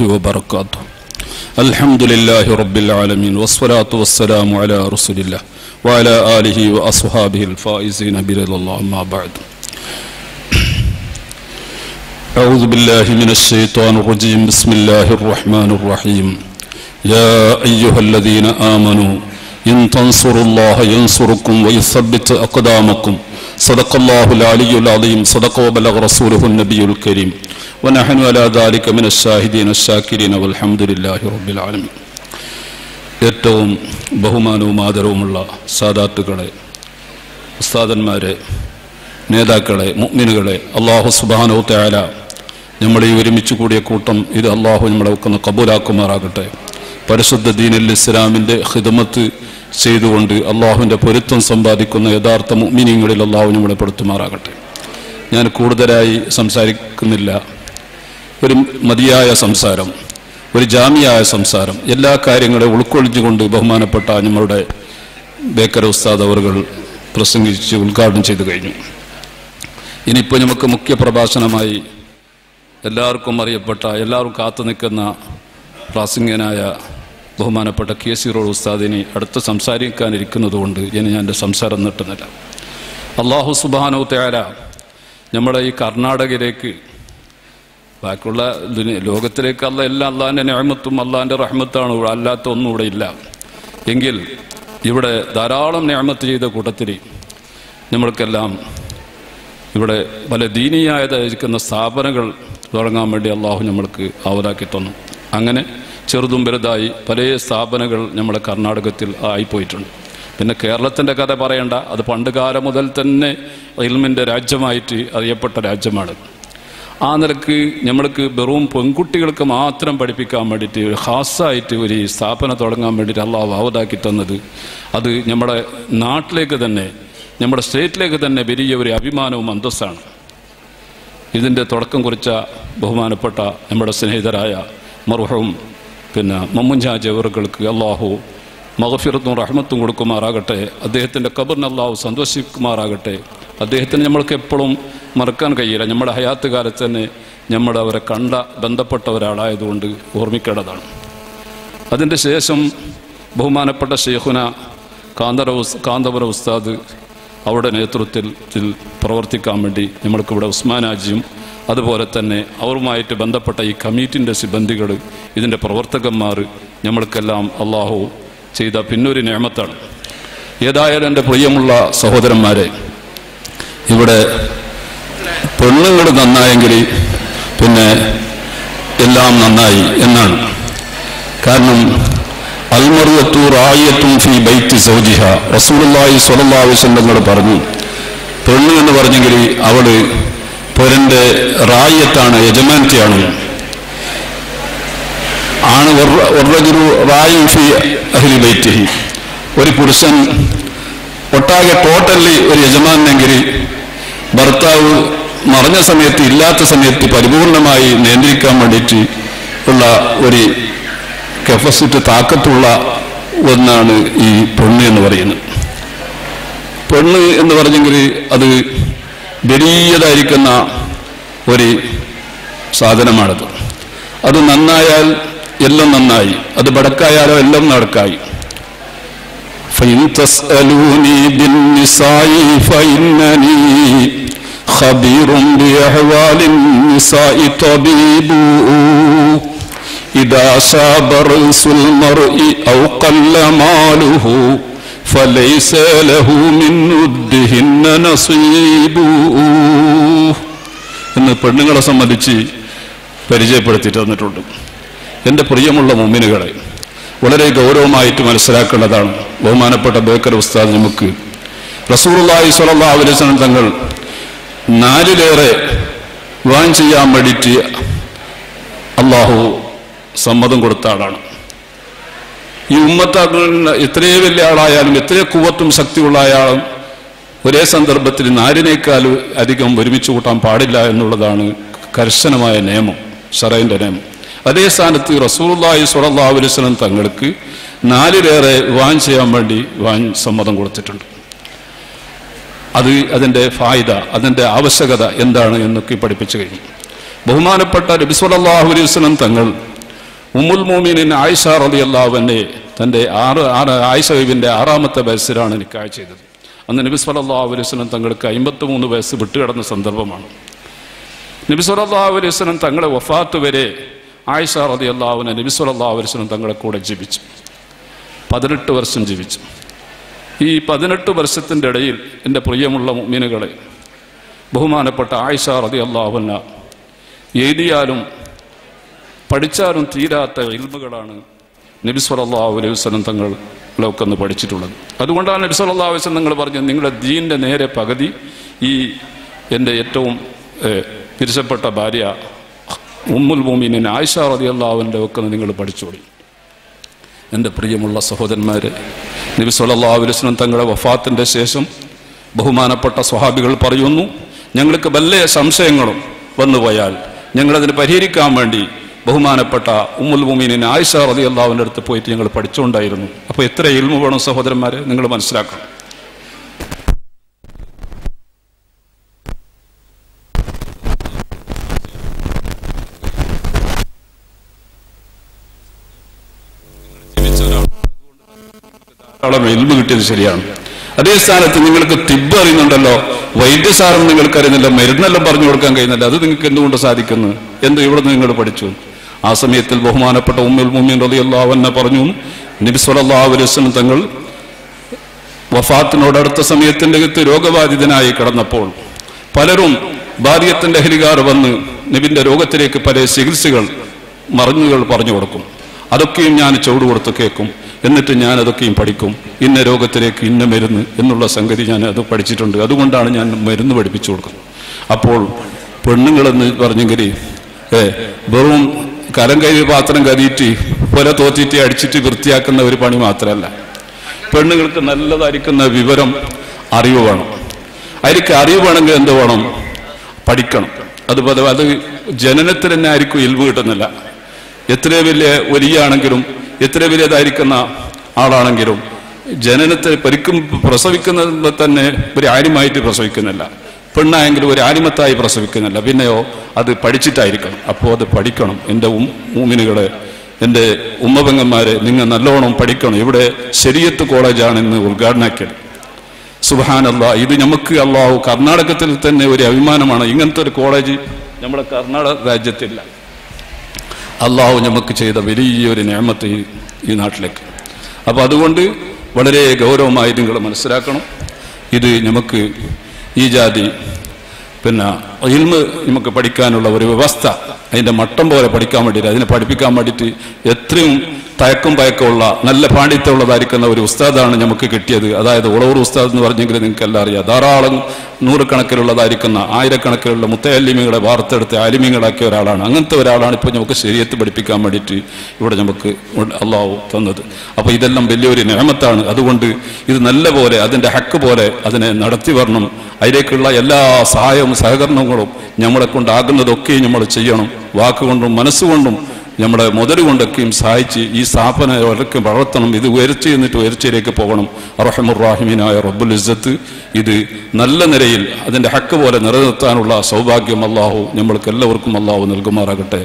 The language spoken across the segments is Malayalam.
وبركاته. الحمد لله رب العالمين والصلاة والسلام على رسول الله وعلى آله وأصحابه الفائزين برضا الله أما بعد. أعوذ بالله من الشيطان الرجيم. بسم الله الرحمن الرحيم. يا أيها الذين آمنوا إن تنصروا الله ينصركم ويثبت أقدامكم. صدق الله العلي العظيم صدق وبلغ رسوله النبي الكريم. ونحن على ذلك من الشاهدين الشاكرين والحمد لله رب العالمين ഏറ്റവും ബഹുമാനവും ആദരവുമുള്ള സാദാത്തുക്കളെ ഉസ്താദന്മാരെ നേതാക്കളെ മുഅ്മിനുകളെ അള്ളാഹു സുബാനോ തയാല നമ്മളെ ഈ ഒരുമിച്ച് കൂടിയ കൂട്ടം ഇത് അള്ളാഹു നമ്മളെ ഒന്ന് കബൂലാക്കുമാറാകട്ടെ പരിശുദ്ധ ദീനൽ ഇസ്ലാമിൻ്റെ ഹിദമത്ത് ചെയ്തുകൊണ്ട് അള്ളാഹുവിൻ്റെ പൊരുത്തം സമ്പാദിക്കുന്ന യഥാർത്ഥ മുഅ്മിനീങ്ങളിൽ അള്ളാഹു നമ്മളെ പെടുത്തുമാറാകട്ടെ ഞാൻ കൂടുതലായി സംസാരിക്കുന്നില്ല ഒരു മതിയായ സംസാരം ഒരു ജാമിയായ സംസാരം എല്ലാ കാര്യങ്ങളെ ഉൾക്കൊള്ളിച്ചുകൊണ്ട് ബഹുമാനപ്പെട്ട ഞങ്ങളുടെ ബേക്കർ ഉസ്താദ് അവറുകൾ പ്രസംഗിച്ച് ഉദ്ഘാടനം ചെയ്തു കഴിഞ്ഞു. ഇനിയിപ്പോൾ നമുക്ക് മുഖ്യ പ്രഭാഷണമായി എല്ലാവർക്കും അറിയപ്പെട്ട എല്ലാവരും കാത്തു നിൽക്കുന്ന പ്രാസംഗികനായ ബഹുമാനപ്പെട്ട കെ സി റോഡ് ഉസ്താദിനെ അടുത്ത് സംസാരിക്കാനിരിക്കുന്നതുകൊണ്ട് ഇനി ഞാൻ എന്റെ സംസാരം നീട്ടുന്നില്ല അള്ളാഹു സുബാനോ തേര നമ്മുടെ ഈ കർണാടകയിലേക്ക് ബാക്കിയുള്ള ഇതിന് ലോകത്തിലേക്ക് അല്ല എല്ലാം അള്ളാഹിന്റെ ഞാമത്തും അള്ളാഹിന്റെ റഹ്മത്താണ് അല്ലാത്ത ഒന്നും ഇവിടെ ഇല്ല. എങ്കിൽ ഇവിടെ ധാരാളം ഞാമത്ത് ചെയ്ത കൂട്ടത്തിൽ നമ്മൾക്കെല്ലാം ഇവിടെ പല ദീനീയായതായിരിക്കുന്ന സ്ഥാപനങ്ങൾ തുടങ്ങാൻ വേണ്ടി അള്ളാഹു നമ്മൾക്ക് ആവലാക്കി തന്നു. അങ്ങനെ ചെറുതും വലുതായി പല സ്ഥാപനങ്ങൾ നമ്മുടെ കർണാടകത്തിൽ ആയിപ്പോയിട്ടുണ്ട്. പിന്നെ കേരളത്തിന്റെ കഥ പറയണ്ട. അത് പണ്ട് കാലം മുതൽ തന്നെ ഇൽമിന്റെ രാജ്യമായിട്ട് അറിയപ്പെട്ട രാജ്യമാണ്. ആ നിലയ്ക്ക് നമ്മൾക്ക് വെറും പെൺകുട്ടികൾക്ക് മാത്രം പഠിപ്പിക്കാൻ വേണ്ടിയിട്ട് ഒരു ഹാസായിട്ട് ഒരു സ്ഥാപനം തുടങ്ങാൻ വേണ്ടിയിട്ട് അള്ളാഹ് വാവതാക്കി തന്നത്. അത് നമ്മുടെ നാട്ടിലേക്ക് തന്നെ നമ്മുടെ സ്റ്റേറ്റിലേക്ക് തന്നെ വലിയ ഒരു അഭിമാനവും അന്തസ്സാണ്. ഇതിന്റെ തുടക്കം കുറിച്ച ബഹുമാനപ്പെട്ട നമ്മുടെ സ്നേഹിതരായ മറുഹവും പിന്നെ മമ്മുഞ്ചാജ് അവർക്ക് അള്ളാഹു മഹഫിറത്തും റഹ്മത്തും കൊടുക്കുമാറാകട്ടെ. അദ്ദേഹത്തിന്റെ കബറിന് അള്ളാഹു സന്തോഷിക്കുമാറാകട്ടെ. അദ്ദേഹത്തിന് നമ്മൾക്ക് എപ്പോഴും മറക്കാൻ കഴിയില്ല. നമ്മുടെ ഹയാത്ത് കാലത്ത് തന്നെ നമ്മൾ അവരെ കണ്ട ബന്ധപ്പെട്ട ഒരാളായതുകൊണ്ട് ഓർമ്മിക്കേണ്ടതാണ്. അതിന്റെ ശേഷം ബഹുമാനപ്പെട്ട ഷെയ്ഖുന കാന്തര കാന്തപുര ഉസ്താദ് അവരുടെ നേതൃത്വത്തിൽ പ്രവർത്തിക്കാൻ വേണ്ടി നമ്മൾക്കിവിടെ ഉസ്മാനാജിയും അതുപോലെ തന്നെ അവരുമായിട്ട് ബന്ധപ്പെട്ട ഈ കമ്മിറ്റിന്റെ സിബന്ധികൾ ഇതിന്റെ പ്രവർത്തകന്മാർ നമ്മൾക്കെല്ലാം അള്ളാഹു ചെയ്ത പിന്നൊരു നിയമത്താണ് ഏതായാലും എന്റെ പ്രിയമുള്ള സഹോദരന്മാരെ ഇവിടെ പെണ്ണുങ്ങൾ നന്നായെങ്കിൽ പിന്നെ എല്ലാം നന്നായി എന്നാണ്. കാരണം അൽമറിയത്തു റായത്തും ഫി ബൈത്ത് സൗജിഹ. അലൈഹി വസല്ലം പറഞ്ഞു പെണ്ണ് എന്ന് പറഞ്ഞെങ്കിൽ അവൾ പൊരന്റെ റായത്താണ് യജമാനത്തെയാണ് ആണ് ഒറ- ഒറജുലു റായും ഫി അഹ്ലി ബൈത്തിഹി. ഒരു പുരുഷൻ ഒട്ടാകെ ടോട്ടലി ഒരു യജമാനെങ്കിൽ ഭർത്താവ് മറഞ്ഞ സമയത്ത് ഇല്ലാത്ത സമയത്ത് പരിപൂർണമായി നിയന്ത്രിക്കാൻ വേണ്ടിയിട്ട് ഉള്ള ഒരു കെപ്പസിറ്റി താക്കത്തുള്ള ഒന്നാണ് ഈ പെണ്ണ് എന്ന് പറയുന്നത് പെണ്ണ് എന്ന് പറഞ്ഞെങ്കിൽ അത് വലിയതായിരിക്കുന്ന ഒരു സാധനമാണത് അത് നന്നായാൽ എല്ലാം നന്നായി അത് ബടക്കായാലോ എല്ലാം നടക്കായി فإن تسألوني بالنساء فإنني خبير بأحوال النساء طبيب إذا شاب رأس المرء أو قل ماله فليس له من ودهن نصيب എന്ന് പെണ്ണുങ്ങളെ സംബന്ധിച്ച് പരിചയപ്പെടുത്തിയിട്ട് തന്നിട്ടുണ്ട് എൻ്റെ പ്രിയമുള്ള മുമ്മിനുകളെ വളരെ ഗൗരവമായിട്ട് മനസ്സിലാക്കേണ്ടതാണ് ബഹുമാനപ്പെട്ട ബേക്കർ ഉസ്താദ് നമുക്ക് റസൂറുല്ലാഹി സ്വല്ലല്ലാഹു അലൈഹി വസല്ലം തങ്ങൾ നാലിലേറെ വാൻ ചെയ്യാൻ വേണ്ടിയിട്ട് അള്ളാഹു സമ്മതം കൊടുത്ത ആളാണ്. ഈ ഉമ്മത്താക്കളിൽ എത്രയോ വലിയ ആളായാലും എത്രയോ കുവത്തും ശക്തിയുള്ള ആളും ഒരേ സന്ദർഭത്തിൽ നാലിനേക്കാൾ അധികം ഒരുമിച്ച് കൂട്ടാൻ പാടില്ല എന്നുള്ളതാണ് കർശനമായ നിയമം ഷറൈന്റെ നിയമം. അതേ സ്ഥാനത്ത് റസൂർലായി സുറല്ലാ അലുസ്ലം തങ്ങൾക്ക് നാലിലേറെ വാൻ ചെയ്യാൻ വേണ്ടി വാൻ സമ്മതം കൊടുത്തിട്ടുണ്ട്. അത് അതിന്റെ ഫായിദ അതിന്റെ ആവശ്യകത എന്താണ് എന്നൊക്കെ പഠിപ്പിച്ചു കഴിഞ്ഞു. ബഹുമാനപ്പെട്ട നബി സല്ലല്ലാഹു അലൈഹി വസല്ലം തങ്ങൾ ഉമ്മുൽ മോമിനിൻ ആയിഷ റലി അള്ളാഹുവിനെ തന്റെ ആറ് ആറ് ആയിഷ ബീബിന്റെ ആറാമത്തെ വയസ്സിലാണ് നിക്കായ ചെയ്തത്. അന്ന് നബി സല്ലല്ലാഹു അലൈഹി വസല്ലം തങ്ങൾക്ക് അമ്പത്തി മൂന്ന് വയസ്സ് വിട്ടുകിടന്ന സന്ദർഭമാണ്. നബി സല്ലല്ലാഹു അലൈഹി വസല്ലം തങ്ങളെ വഫാത്ത് വരെ ആയിഷ റലി അള്ളാഹുവിനെ നബി സല്ലല്ലാഹു അലൈഹി വസല്ലം തങ്ങളെ കൂടെ ജീവിച്ചു. പതിനെട്ട് വർഷം ജീവിച്ചു. ഈ പതിനെട്ട് വർഷത്തിന്റെ ഇടയിൽ എന്റെ പ്രിയമുള്ള മീനുകളെ ബഹുമാനപ്പെട്ട ആയിഷ റതി അള്ളാഹുന്ന എഴുതിയാലും പഠിച്ചാലും തീരാത്ത ഇൽമുകളാണ് നബി വസ്ലം അലൈഹി വസല്ലം തങ്ങളൊക്കെ ഒന്ന് പഠിച്ചിട്ടുള്ളത്. അതുകൊണ്ടാണ് നബി വസ്ലം നിങ്ങൾ പറഞ്ഞത് നിങ്ങളുടെ ദീന്റെ നേരെ പകുതി ഈ എന്റെ ഏറ്റവും പിരിച്ചപ്പെട്ട ഭാര്യ ഉമ്മുൽ ഭൂമിനെ ആയിഷ റതി അള്ളാഹുവിന്റെ ഒക്കെ നിങ്ങൾ പഠിച്ചോളി. എന്റെ പ്രിയമുള്ള സഹോദരന്മാരെ നബി സല്ലല്ലാഹു അലൈഹി വസല്ലം തങ്ങളുടെ വഫാത്തിന്റെ ശേഷം ബഹുമാനപ്പെട്ട സ്വഹാബികൾ പറയുന്നു ഞങ്ങൾക്ക് വല്ല സംശയങ്ങളും വന്നുപോയാൽ ഞങ്ങളതിന് പരിഹരിക്കാൻ വേണ്ടി ബഹുമാനപ്പെട്ട ഉമ്മുൽ മുമീനിൻ ആയിഷ റതി അള്ളാഹുവിന്റെ അടുത്ത് പോയിട്ട് ഞങ്ങൾ പഠിച്ചുകൊണ്ടായിരുന്നു. അപ്പോൾ എത്ര ഇൽമു വേണം സഹോദരന്മാരെ നിങ്ങൾ മനസ്സിലാക്കണം. ധാരാളം ഇൽമ കിട്ടിയത് ശരിയാണ്. അതേ സ്ഥാനത്ത് നിങ്ങൾക്ക് തിബ് അറിയുന്നുണ്ടല്ലോ വൈദ്യസാരം നിങ്ങൾക്ക് അറിയുന്നില്ല മരുന്നെല്ലാം പറഞ്ഞു കൊടുക്കാൻ കഴിയുന്നില്ല അത് നിങ്ങൾക്ക് എന്തുകൊണ്ട് സാധിക്കുന്നു? എന്ത് ഇവിടെ നിങ്ങൾ പഠിച്ചു? ആ സമയത്തിൽ ബഹുമാനപ്പെട്ട ഉമ്മുൽ മുമ്മിൻ അൻഹ പറഞ്ഞു നബി സല്ലല്ലാഹു അലൈഹി വസല്ലം തങ്ങൾ വഫാത്തിനോടടുത്ത സമയത്തിന്റെ അകത്ത് രോഗബാധിതനായി കിടന്നപ്പോൾ പലരും ഭാര്യത്തിന്റെ ഹരികാർ വന്ന് നബിന്റെ രോഗത്തിലേക്ക് പല ചികിത്സകൾ മറിഞ്ഞുകൾ പറഞ്ഞു കൊടുക്കും. അതൊക്കെയും ഞാൻ ചുവട് കൊടുത്ത് കേൾക്കും. എന്നിട്ട് ഞാൻ അതൊക്കെയും പഠിക്കും. ഇന്ന രോഗത്തിലേക്ക് ഇന്ന മരുന്ന് എന്നുള്ള സംഗതി ഞാൻ അത് പഠിച്ചിട്ടുണ്ട്. അതുകൊണ്ടാണ് ഞാൻ മരുന്ന് പഠിപ്പിച്ചു കൊടുക്കുന്നത്. അപ്പോൾ പെണ്ണുങ്ങളെന്ന് പറഞ്ഞെങ്കിൽ ഏ വെറും കരം കഴിവ് പാത്രം കരുതിയിട്ട് പുല തോറ്റിട്ട് അടിച്ചിട്ട് വൃത്തിയാക്കുന്ന ഒരു പണി മാത്രമല്ല. പെണ്ണുങ്ങൾക്ക് നല്ലതായിരിക്കുന്ന വിവരം അറിവ് വേണം. അതിലേക്ക് അറിവ് വേണമെങ്കിൽ എന്ത് വേണം? പഠിക്കണം. അതുപോലെ അത് ജനനത്തിൽ തന്നെ ആയിരിക്കും ഇൽവ് കിട്ടുന്നില്ല. എത്ര വലിയ ഒരിയാണെങ്കിലും എത്ര വലിയതായിരിക്കുന്ന ആളാണെങ്കിലും ജനനത്തെ പരിക്കും പ്രസവിക്കുന്നത് തന്നെ ഒരു ആര്യമായിട്ട് പ്രസവിക്കുന്നില്ല. പെണ്ണായെങ്കിലും ഒരു ആലിമത്തായി പ്രസവിക്കുന്നില്ല. പിന്നെയോ അത് പഠിച്ചിട്ടായിരിക്കണം. അപ്പോൾ അത് പഠിക്കണം. എന്റെ മൂമിനുകളെ എന്റെ ഉമ്മപെങ്ങന്മാരെ നിങ്ങൾ നല്ലോണം പഠിക്കണം. ഇവിടെ ശരിയത്ത് കോളേജാണ് ഇന്ന് ഉദ്ഘാടനാക്കിയത്. സുബാനല്ല ഇത് നമുക്ക് അള്ളാഹു കർണാടകത്തിൽ തന്നെ ഒരു അഭിമാനമാണ്. ഇങ്ങനത്തെ ഒരു കോളേജ് നമ്മുടെ കർണാടക രാജ്യത്തില്ല. അള്ളാഹു നമുക്ക് ചെയ്ത വലിയൊരു നിയമത്ത് ഈ നാട്ടിലേക്ക്. അപ്പോൾ അതുകൊണ്ട് വളരെ ഗൗരവമായി നിങ്ങൾ മനസ്സിലാക്കണം. ഇത് നമുക്ക് ഈ ജാതി പിന്നെ ഇൽമ് നമുക്ക് പഠിക്കാനുള്ള ഒരു വ്യവസ്ഥ അതിന്റെ മട്ടം പോലെ പഠിക്കാൻ വേണ്ടിയിട്ട് അതിനെ പഠിപ്പിക്കാൻ വേണ്ടിയിട്ട് എത്രയും തയക്കും പയക്കമുള്ള നല്ല പാണ്ഡിത്യമുള്ളതായിരിക്കുന്ന ഒരു ഉസ്താദാണ് നമുക്ക് കിട്ടിയത്. അതായത് ഉളവൂർ ഉസ്താദ് എന്ന് പറഞ്ഞെങ്കിൽ നിങ്ങൾക്ക് എല്ലാം അറിയാം. ധാരാളം നൂറുകണക്കിലുള്ളതായിരിക്കുന്ന ആയിരക്കണക്കിലുള്ള മുത്തയല്ലിമികളെ വാർത്തെടുത്ത് അലിമികളാക്കിയ ഒരാളാണ്. അങ്ങനത്തെ ഒരാളാണ് ഇപ്പോൾ നമുക്ക് ശരീരത്ത് പഠിപ്പിക്കാൻ വേണ്ടിയിട്ട് ഇവിടെ നമുക്ക് അള്ളാഹു തന്നത്. അപ്പോൾ ഇതെല്ലാം വലിയൊരു നിയമത്താണ്. അതുകൊണ്ട് ഇത് നല്ല പോലെ അതിന്റെ ഹക്ക് പോലെ അതിനെ നടത്തി വരണം. അതിലേക്കുള്ള എല്ലാ സഹായവും സഹകരണങ്ങളും നമ്മളെ കൊണ്ടാകുന്നതൊക്കെ നമ്മൾ ചെയ്യണം. വാക്കുകൊണ്ടും മനസ്സുകൊണ്ടും നമ്മുടെ മുതലുകൊണ്ടൊക്കെയും സഹായിച്ച് ഈ സ്ഥാപന ഒരൊക്കെ വളർത്തണം. ഇത് ഉയർച്ച എന്നിട്ട് ഉയർച്ചയിലേക്ക് പോകണം. അറഹമുറാഹിമീനായ റബ്ബുൽ ഇസ്സത്ത് ഇത് നല്ല നിലയിൽ അതിന്റെ ഹക്ക് പോലെ നിലനിർത്താനുള്ള സൗഭാഗ്യം അള്ളാഹു നമ്മൾക്ക് എല്ലാവർക്കും അള്ളാഹു നൽകുമാറാകട്ടെ.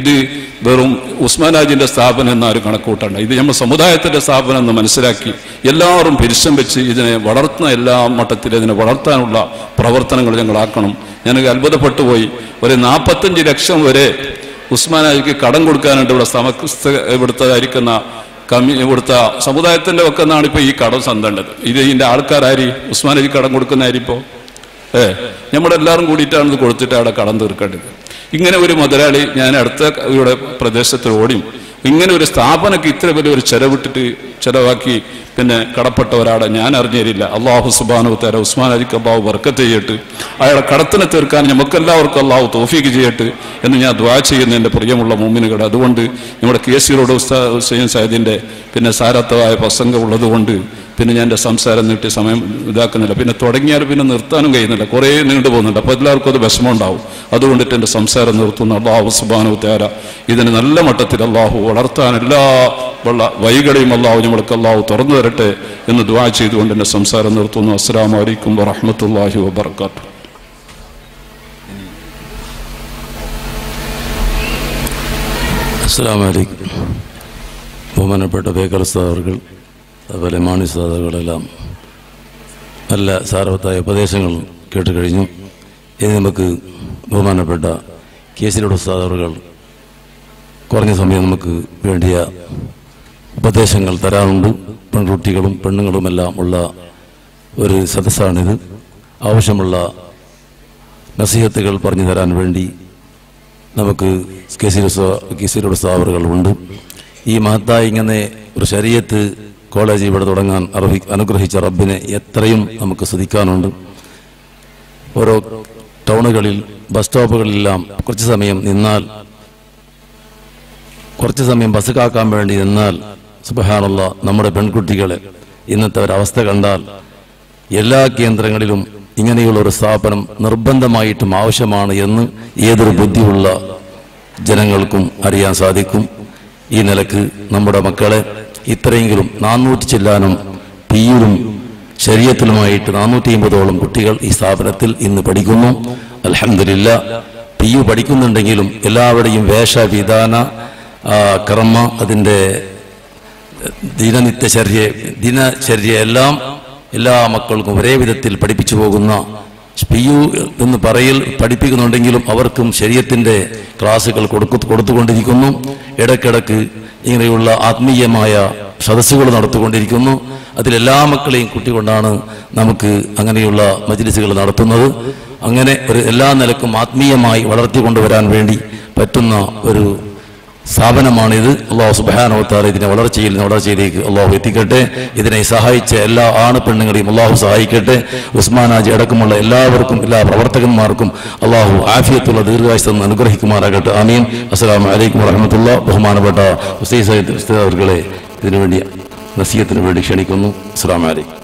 ഇത് വെറും ഉസ്മാനാജിന്റെ സ്ഥാപനം എന്നൊരു കണക്കൂട്ടണ്ട. ഇത് നമ്മൾ സമുദായത്തിന്റെ സ്ഥാപനം എന്ന് മനസ്സിലാക്കി എല്ലാവരും പരിശ്രമിച്ച് ഇതിനെ വളർത്തുന്ന എല്ലാ മട്ടത്തിലും ഇതിനെ വളർത്താനുള്ള പ്രവർത്തനങ്ങൾ ഞങ്ങളാക്കണം. ഞാനൊക്കെ അത്ഭുതപ്പെട്ടു പോയി ഒരു നാൽപ്പത്തഞ്ച് ലക്ഷം വരെ ഉസ്മാൻ അലിക്ക് കടം കൊടുക്കാനായിട്ട് ഇവിടെ സമസ്ത ഇവിടുത്തെ കമ്മി ഇവിടുത്തെ സമുദായത്തിന്റെ ഒക്കെ നിന്നാണ് ഇപ്പൊ ഈ കടം സന്തേണ്ടത്. ഇത് ഇതിന്റെ ഉസ്മാൻ അലി കടം കൊടുക്കുന്ന ആരിപ്പോ ഏ നമ്മളെല്ലാവരും കൂടിയിട്ടാണ് ഇത് കൊടുത്തിട്ട് അവിടെ കടം തീർക്കേണ്ടത്. ഇങ്ങനെ ഒരു മുതലാളി ഞാൻ അടുത്ത ഇവിടെ പ്രദേശത്ത് ഓടിയും ഇങ്ങനെ ഒരു സ്ഥാപനക്ക് ഇത്ര വലിയ ഒരു ചെലവിട്ടിട്ട് ചെലവാക്കി പിന്നെ കടപ്പെട്ട ഒരാളെ ഞാൻ അറിഞ്ഞേരില്ല. അള്ളാഹു സുബാനു തര ഉസ്മാൻ അലിക്ക് അള്ളാഹു വർക്കത്ത് ചെയ്യട്ട് അയാളെ കടത്തിനെ തീർക്കാൻ നമുക്കെല്ലാവർക്കും അള്ളാഹു തോഫീക്ക് ചെയ്യട്ട് എന്ന് ഞാൻ ദ്വാ ചെയ്യുന്ന എന്റെ പ്രിയമുള്ള മൂമിനുകൾ അതുകൊണ്ട് നമ്മുടെ കെ സി റോഡ് ഹുസൈൻ സാഹിദിന്റെ പിന്നെ സാരത്വമായ പ്രസംഗം ഉള്ളതുകൊണ്ട് പിന്നെ ഞാൻ എന്റെ സംസാരം നീട്ടി സമയം ഇതാക്കുന്നില്ല. പിന്നെ തുടങ്ങിയാൽ പിന്നെ നിർത്താനും കഴിയുന്നില്ല. കുറേ നീണ്ടു പോകുന്നുണ്ട്. അപ്പോൾ എല്ലാവർക്കും അത് വിഷമം ഉണ്ടാവും. അതുകൊണ്ടിട്ട് എന്റെ സംസാരം നിർത്തുന്ന. അള്ളാഹു സുബാനു തേര ഇതിന് നല്ല മട്ടത്തിൽ അള്ളാഹു വളർത്താൻ എല്ലാ ഉള്ള വൈകളെയും അള്ളാഹു നമ്മൾക്ക് അള്ളാഹു തുറന്നു തരട്ടെ എന്ന് ദ്വാ ചെയ്തുകൊണ്ട് എന്റെ സംസാരം നിർത്തുന്നു. അസ്സാം വലൈക്കും വറഹമത്തല്ലാഹി വബർക്കാത്തു അസ്സാം വലൈക്കും ബഹുമാനപ്പെട്ട ബേക്കർ ഉസ്താദുകൾ അതുപോലെ മാണി സാധകളെല്ലാം നല്ല സാരവത്തായ ഉപദേശങ്ങൾ കേട്ട് കഴിഞ്ഞു ഇനി നമുക്ക് ബഹുമാനപ്പെട്ട കേസിലൂടെ സാധകൾ കുറഞ്ഞ സമയം നമുക്ക് വേണ്ടിയ ഉപദേശങ്ങൾ തരാറുണ്ട്. പെൺകുട്ടികളും പെണ്ണുങ്ങളുമെല്ലാം ഉള്ള ഒരു സദസ്സാണിത്. ആവശ്യമുള്ള നസീഹത്തുകൾ പറഞ്ഞു തരാൻ വേണ്ടി നമുക്ക് കേസിലൂടെ സ്ഥാപറുകളുണ്ട് ഈ മഹത്തായി ഇങ്ങനെ ഒരു ശരീരത്ത് കോളേജ് ഇവിടെ തുടങ്ങാൻ അർഹി അനുഗ്രഹിച്ച റബ്ബിനെ എത്രയും നമുക്ക് സ്തുതിക്കാനുണ്ട്. ഓരോ ടൗണുകളിൽ ബസ് സ്റ്റോപ്പുകളിലെല്ലാം കുറച്ച് സമയം നിന്നാൽ കുറച്ച് സമയം ബസ് കാക്കാൻ വേണ്ടി നിന്നാൽ സുബഹാനുള്ള നമ്മുടെ പെൺകുട്ടികളെ ഇന്നത്തെ ഒരവസ്ഥ കണ്ടാൽ എല്ലാ കേന്ദ്രങ്ങളിലും ഇങ്ങനെയുള്ള ഒരു സ്ഥാപനം നിർബന്ധമായിട്ടും ആവശ്യമാണ് എന്ന് ഏതൊരു ബുദ്ധിയുള്ള ജനങ്ങൾക്കും അറിയാൻ സാധിക്കും. ഈ നിലയ്ക്ക് നമ്മുടെ മക്കളെ ഇത്രയെങ്കിലും നാനൂറ്റി ചെല്ലാനും പിയിലും ശരീരത്തിലുമായിട്ട് നാനൂറ്റി അമ്പതോളം കുട്ടികൾ ഈ സ്ഥാപനത്തിൽ ഇന്ന് പഠിക്കുന്നു. അലഹമില്ല പി യു പഠിക്കുന്നുണ്ടെങ്കിലും എല്ലാവരുടെയും വേഷവിധാന കർമ്മ അതിന്റെ ദിനനിത്യചര്യ ദിനചര്യ എല്ലാം എല്ലാ മക്കൾക്കും ഒരേ വിധത്തിൽ പഠിപ്പിച്ചു പോകുന്ന പി യു എന്ന് പറയൽ പഠിപ്പിക്കുന്നുണ്ടെങ്കിലും അവർക്കും ശരീരത്തിന്റെ ക്ലാസ്സുകൾ കൊടുക്കു കൊടുത്തുകൊണ്ടിരിക്കുന്നു. ഇടയ്ക്കിടയ്ക്ക് ഇങ്ങനെയുള്ള ആത്മീയമായ സദസ്സുകൾ നടത്തിക്കൊണ്ടിരിക്കുന്നു. അതിലെല്ലാ മക്കളെയും കൂട്ടിക്കൊണ്ടാണ് നമുക്ക് അങ്ങനെയുള്ള മജ്ലിസുകൾ നടത്തുന്നത്. അങ്ങനെ ഒരു എല്ലാ നിലക്കും ആത്മീയമായി വളർത്തിക്കൊണ്ടുവരാൻ വേണ്ടി പറ്റുന്ന ഒരു സ്ഥാപനമാണിത്. അള്ളാഹു സുബാനോത്താറ് ഇതിനെ വളർച്ചയിൽ നിന്ന് വളർച്ചയിലേക്ക് അള്ളാഹു എത്തിക്കട്ടെ. ഇതിനെ സഹായിച്ച എല്ലാ ആണ് പെണ്ണുങ്ങളെയും അള്ളാഹു സഹായിക്കട്ടെ. ഉസ്മാനാജി അടക്കമുള്ള എല്ലാവർക്കും എല്ലാ പ്രവർത്തകന്മാർക്കും അള്ളാഹു ആഫിയത്തുള്ള ദീർഘായുസം അനുഗ്രഹിക്കുമാറാകട്ടെ. ആമീൻ. അസ്സലാമു വലൈക്കും വറഹമത്തുള്ള ബഹുമാനപ്പെട്ട ഹുസൈൻ സയ്യിദ് ഉസ്താദ് അവർകളെ ഇതിനുവേണ്ടി നസീഹത്തിന് വേണ്ടി ക്ഷണിക്കുന്നു. അസ്സലാമു അലൈക്കും.